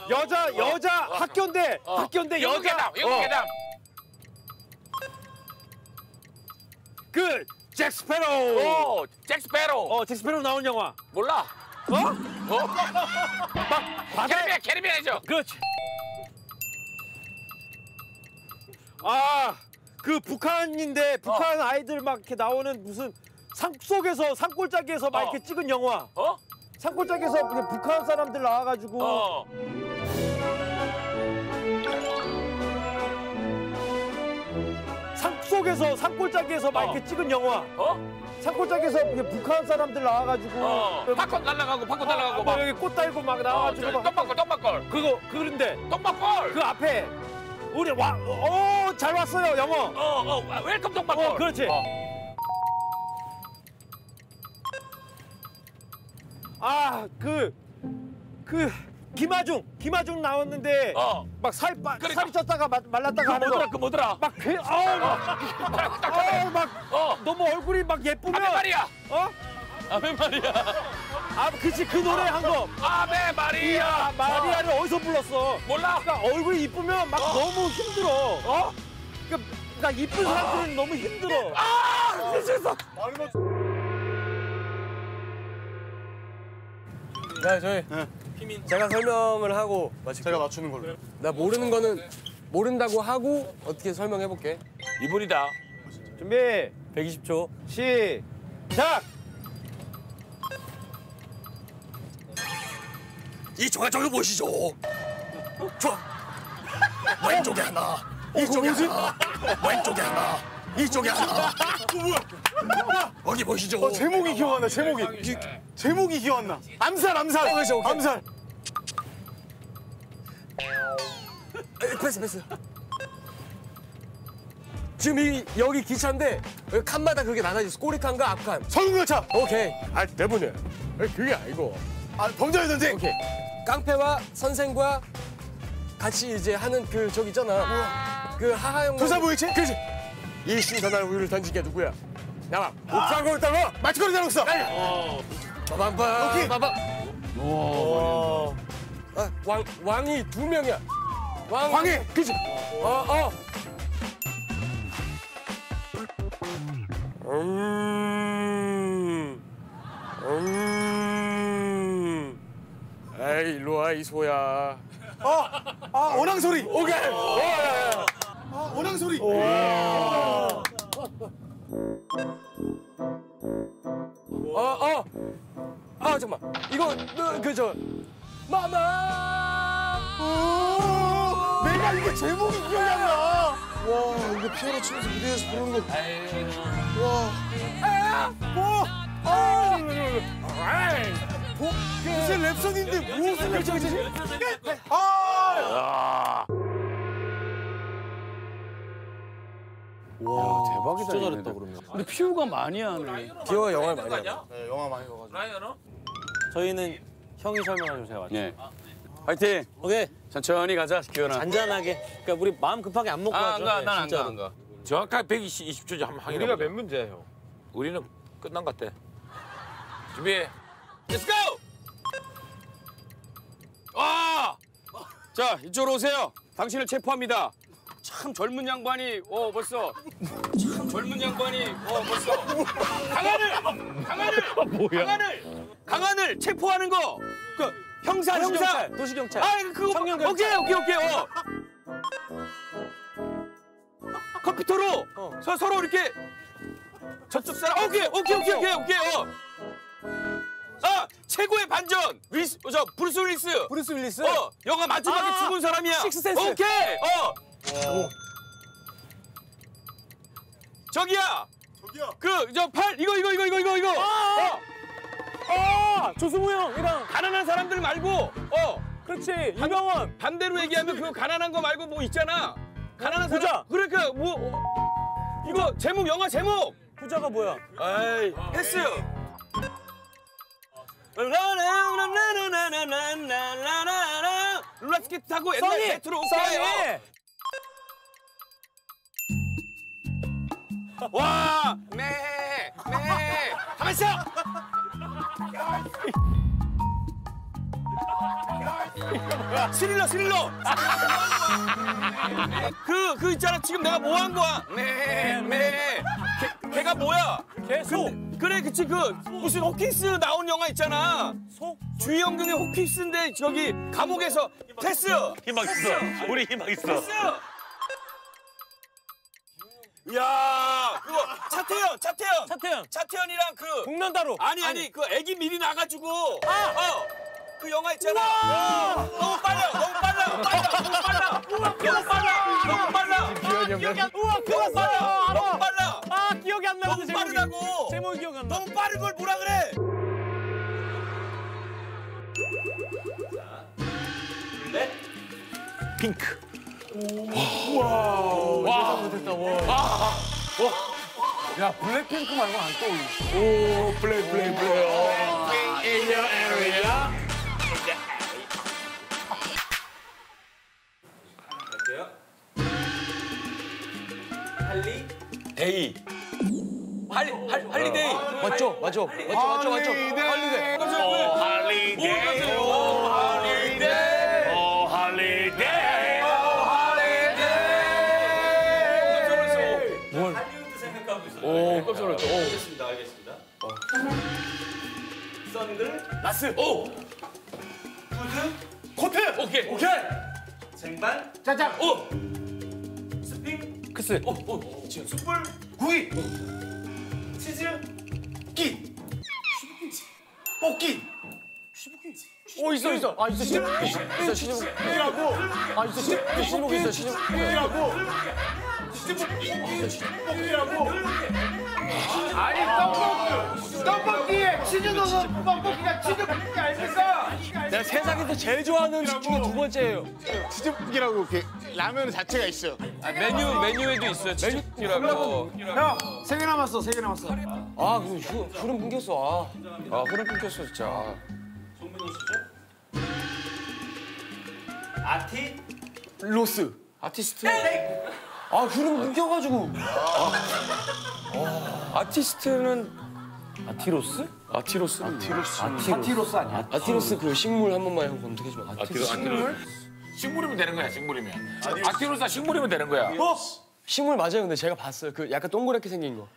여자, 여자 학교인데, 학교인데 여자. 계담. 영국 어. 계담. 그, 잭 스페로우. 오, 잭 스페로. 어, 잭 스페로우 나온 영화. 몰라. 어? 어? 바다에- 캐리비안 캐리비안이죠. 그렇지. 아, 그 북한인데, 북한 아이들 막 이렇게 나오는 무슨 산 속에서, 산골짜기에서 막 어. 이렇게 찍은 영화. 어? 산골짜기에서 그냥 북한 사람들 나와가지고. 어. 산 속에서 산골짜기에서 막 어. 이렇게 찍은 영화. 어? 산골짜기에서 북한 사람들 나와가지고. 어. 팝콘 날라가고 팝콘 날라가고 막 막. 여기 꽃 달고 막 나와가지고 막. 동막골 동막골. 그거 그런데 동막골. 그 앞에 우리 와 어 잘 왔어요 영어. 어, 어, Welcome 동막골. 어 그렇지. 어. 아 그 그 김아중 김아중 나왔는데 어. 막 살 빠 그러니까. 살이 쪘다가 마- 말랐다가 그 하는 뭐더라? 거. 그 뭐더라? 막 그, 어, 막, 어, 막 어. 너무 얼굴이 막 예쁘면 아베 마리아. 어? 아베 마리아. 아 그치 그 노래 한 거. 아베 마리아. 마리아를 어디서 불렀어? 몰라. 그러니까 얼굴이 이쁘면 막 너무 힘들어. 어? 그러니까, 그러니까 이쁜 사람들은 너무 힘들어. 아, 실수했어. 야 저희 제가 설명을 하고 제가 맞추는 걸로. 나 모르는 거는 모른다고 하고 어떻게 설명해 볼게. 이분이다. 준비 120초 시작. 이 조각조각 보시죠. 저 왼쪽에 하나, 이쪽에 하나, 왼쪽에 하나, 이쪽에 하나. 뭐야? 여기 보시죠. 어, 제목이 기억 안 나. 제목이. 기- 제목이 기억 안 나. 암살, 암살. 어, 오케이. 암살. 에, 패스 패스. 지금 이 여기 기차인데 여기 칸마다 그게 나눠져 있어. 꼬리칸과 앞칸. 서울열차. 오케이. 아 때문에. 그게 아니고. 아, 범죄의 전쟁. 오케이. 깡패와 선생과 같이 이제 하는 그 저기 있잖아. 그 하하영. 조사부일체? 그지. 이 신선한 우유를 던진 게 누구야? 나와. 옥상으로 있다고. 마치거리 잘했어. 빠밤빠. 오케이. 빠밤. 오. 아, 왕 왕이 두 명이야. 왕. 광해. 그지. 어 어. 음. 음. 에이 일로 와 이소야. 어, 아, 원앙 소리. 오케이. 오. 아, 원앙 소리. 어, 어. 아, 잠깐만. 이거, 그, 저, Mama! 내가 이게 제목이 기억이 안 나. 와, 이거 피아노 치면서 무대에서 부르는 거. 와. 뭐? 아! 뭐? 무슨 랩소디인데 무슨 랩소디지? 아! 와, 대박. 대박이다. 진짜 잘했다 그러면. 근데 피우가 많이 하네. 기호가 영화를 많이 하죠. 네, 영화 많이 봐가지고. 저희는 형이 설명하면 제가 맞죠. 네. 화이팅. 오케이. 천천히 가자, 기현아. 잔잔하게. 그러니까 우리 마음 급하게 안 먹고 아, 하죠. 안 가, 네, 난안 가, 진짜로. 안 가. 정확하게 120초 한번 확인해. 우리가 몇 문제야 형? 우리는 끝난 것 같아. 준비. Let's go. 아! 자, 이쪽으로 오세요. 당신을 체포합니다. 참 젊은 양반이 어 벌써 참 젊은 양반이 어 벌써 강한을 강한을 강한을 강한을 체포하는 거 그 형사 형사 도시경찰, 도시 경찰. 아 그거 청년 경찰. 오케이 오케이 오케이 어 컴퓨터로 서, 서로 이렇게 저쪽 사람 오케이 오케이 오케이 오케이 오케이 어. 아 최고의 반전! 윌스 어, 저 브루스 윌리스! 브루스 윌리스. 어 영화 마지막에 아, 죽은 사람이야. Sixth Sense. 오케이! 어! 저기야! 저기요. 그저 팔 이거 이거 이거 이거 이거 이거! 어 아, 조승우 형이랑. 가난한 사람들 말고 어! 그렇지. 이병헌. 반대로 얘기하면 그거 가난한 거 말고 뭐 있잖아. 가난한 사람 부자. 그러니까 뭐 어, 이거 제목 영화 제목! 부자가 뭐야? 아이 패스! 라 룰라스케이트 타고 옛날 써니! 써니! 오케이 어. 와! 네! 네! 가만 있어! 스릴러 스릴러! 그, 그 있잖아 지금 내가 뭐 한 거야? 네, 네. 걔, 걔가 뭐야? 개소. 그래 그치 그 무슨 호키스 나온 영화 있잖아. 소? 주희영경의 호키스인데 저기 감옥에서 패스! 희망 있어. 우리 희망 있어. 야 그거 차태현 차태현 차태현. 차태현이랑 그 복면다로. 아니 아니 그 애기 미리 나가지고 어 그 영화 있잖아. 너무 빨라 너무 빨라 빨라 너무 빨라 너무 빨라 너무 빨라 기억이 안 우와, 너무 빨라 너무 빨라 아, 기억이 안 나는데 너무 빠르다고. 제목이 기억 안 나. 너무 빠른 걸 뭐라 그래? 핑크. 와, 못했다. 와. 야 블랙핑크 말고 안 떠올려. 오, play play. 어. In your area. day holi hol holiday 맞죠? 맞죠? 맞죠? 맞죠? 맞죠? 할리데이. 오, holiday. 오, holiday. 오, holiday. 오, holiday. 할리우드 생각하고 있어요. 오, 깜짝 놀랐죠. 오. 알겠습니다. 알겠습니다. 선글 라스. 오. 푸드 코트. 오케이. 오케이. 쟁반 짜장. 오. 스핑 크스. 오. 오. 지금 숯불 구이. 치즈 끼. 뽑기. 오, 있어, 있어. 아, 있어, 있어. 있어, 시즈목. 끼라고. 아, 있어. 시즈목 있어. 끼라고. 뽑기라고. 아니 떡볶이. 떡볶이에 치즈 넣어서 떡볶이가 치즈 볶기 아닙니까? 내가 세상에서 제일 좋아하는 음식 중에 두 번째예요. 치즈 볶기라고 이렇게 라면 자체가 있어요. 아, 메뉴 메뉴에도 있어요. 치즈라고. 형, 세 개 남았어. 세 개 남았어. 아, 그 휴, 흐름 끊겼어. 아. 아, 흐름 끊겼어 진짜. 아. 정민호 씨죠? 아티 로스. 아티스트. 아, 흐름 끊겨가지고. 아티스트는 아티로스? 아티로스. 아티로스. 파티로스 아니야? 아티로스 그 식물 한 번만 형 검색해 주면. 아티로스. 식물 이면 되는 거야. 식물이면. 아티로스 식물이면 되는 거야. 어? 식물 맞아요. 근데 제가 봤어요. 그 약간 동그랗게 생긴 거.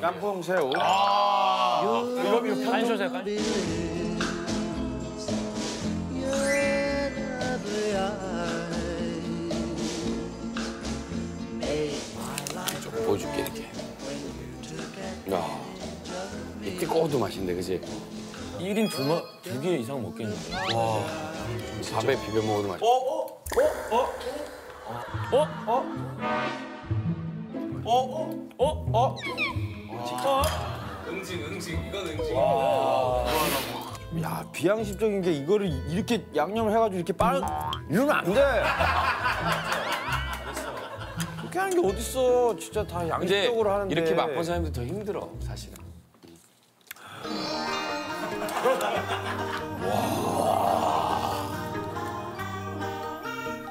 깐풍 새우. 이거 이렇게 한쇼 약간. 좀 보여줄게 이렇게. 야, 이 뜨거워도 맛있는데 그지? 1인 두, 마, 두개 이상 먹겠는데. 와, 밥에 비벼 먹어도 맛있어. 어? 어? 어? 어? 어? 어? 어? 응징 응징 이건 응징. 와. 야 비양심적인 게 이거를 이렇게 양념을 해가지고 이렇게 빠르 이러면 안 돼. 그렇게 하는 게 어딨어. 진짜 다 근데 양심적으로 하는데. 이렇게 맛본 사람들 더 힘들어 사실은. 와.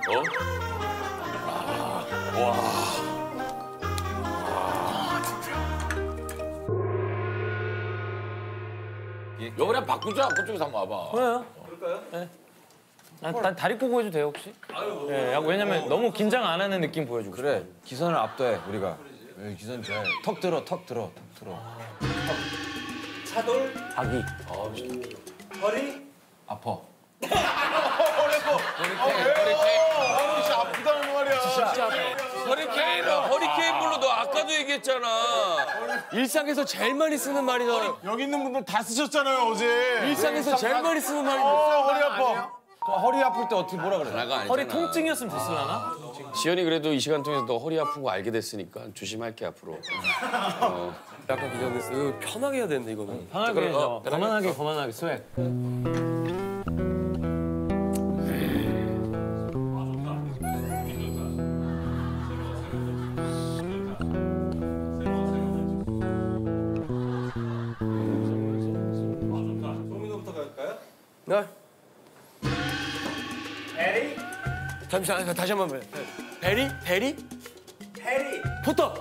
어? 아, 와. 요번에 바꾸자 그쪽에서 한번 와봐. 그래요? 그럴까요? 네. 난, 난 다리 꼬고 해도 돼요 혹시? 예, 야, 왜냐면 너무 긴장 안 하는 느낌 보여주고 그래 기선을 압도해 우리가. 여기 기선 잘. 턱 들어 턱 들어 턱 들어. 차돌, 아기 허리, 아파. 진짜 아프다는 말이야. 허리케인은 허리케인 블루 너 아까도 얘기했잖아. 일상에서 제일 많이 쓰는 말이잖아. 여기 있는 분들 다 쓰셨잖아요 어제. 일상에서 제일 많이 쓰는 말인데. 어, 허리 아파. 허리 아플 때 어떻게 뭐라 그래? 나가 아니잖아. 허리 통증이었으면 됐을라나? 지연이 그래도 이 시간 통해서 너 허리 아픈 거 알게 됐으니까 조심할게 앞으로. 어. 약간 긴장됐어. 이거 편하게 해야 되는데 이거는. 편하게 그래. 거만하게 거만하게 스웩 잠시만 다시 한 번. 해. 베리 베리 해리, 포터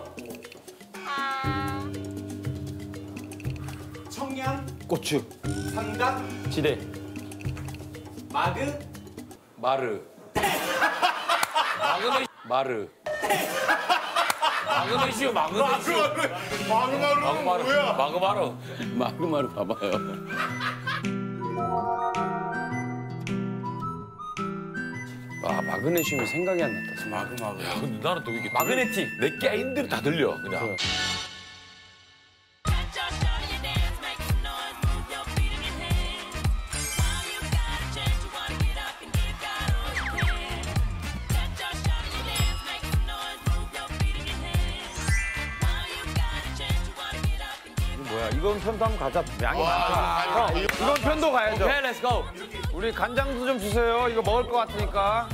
청양, 고추. 삼각, 지대 마그, 마르. 마그네 마르. 마그네슘 마그네슘. 마그마르 뭐야? 마그마르 마그마르 봐봐요. 아 마그네슘이 생각이 안 났다. 마그마르. 야 근데 나는 또 이게 마그네틱 내 게임들이 다 들려 그냥. 뭐야 이건 편도 한번 가자. 양이 많다. 형 이건 편도 가야죠. 오케이 let's go. 우리 간장도 좀 주세요. 이거 먹을 것 같으니까.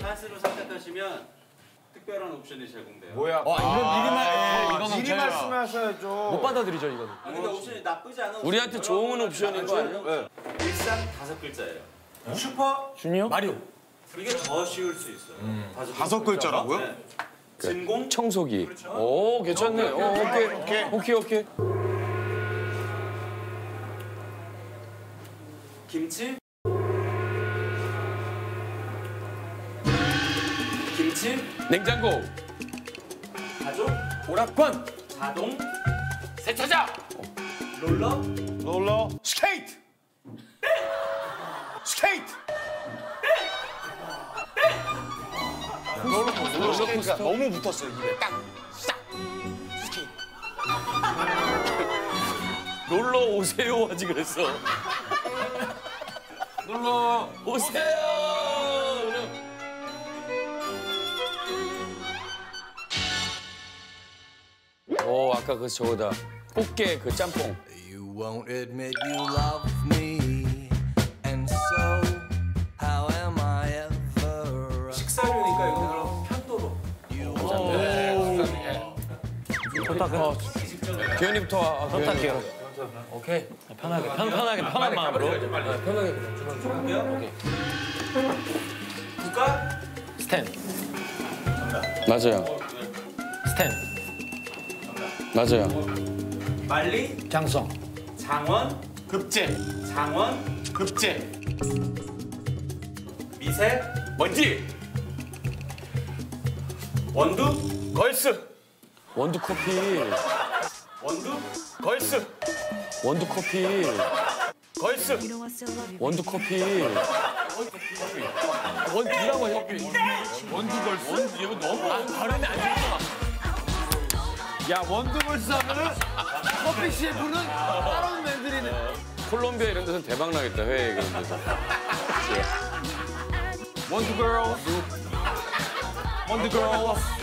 찬스로 선택하시면 특별한 옵션이 제공돼요. 뭐야? 어, 이건 미리 말- 아, 이거는 미리 말씀하셔야죠. 못 받아들이죠 이거는. 아, 근데 옵션이 나쁘지 않아. 우리한테 좋은 옵션인 거 아니야? 일상 다섯 글자예요. 슈퍼 주니어? 마리오. 이게 더 쉬울 수 있어요. 다섯 글자라고요? 네. 진공 청소기. 그렇죠. 오 괜찮네. 오, 오케이 오케이 오케이 오케이. 김치 김치 냉장고. 가족 오락관. 자동 세차장. 롤러 롤러 스케이트. 스케이트. 롤러 스케이트가 너무 붙었어요 입에 딱. 놀러 오세요 하지 그랬어. 놀러 오세요. 오 아까 그 저거다. 꽃게 그 짬뽕. You won't admit you love me, and so how am I ever? 식사료니까 이거 편도로. 부탁해. 규현이부터 와. 부탁해요. 오케이. 편하게 편, 편하게 편한 마음으로. 편하게 할게요. 오케이. 국가? 스탠. 맞아요. 스탠 맞아요. 만리 장성 장원 급제. 장원 급제. 미세 먼지. 원두 걸스. 원두 커피. 원두 걸스. 원두 커피. 걸스. 원두 커피. 원두라고 해. 원두 걸스? 원두 이거 너무 발음이 안 좋아. 야 원두걸스 하면은 커피 CF는 다른 멘들이네. 콜롬비아 이런 데서 대박 나겠다 회에 이런 데서. 원두걸. 원두 걸.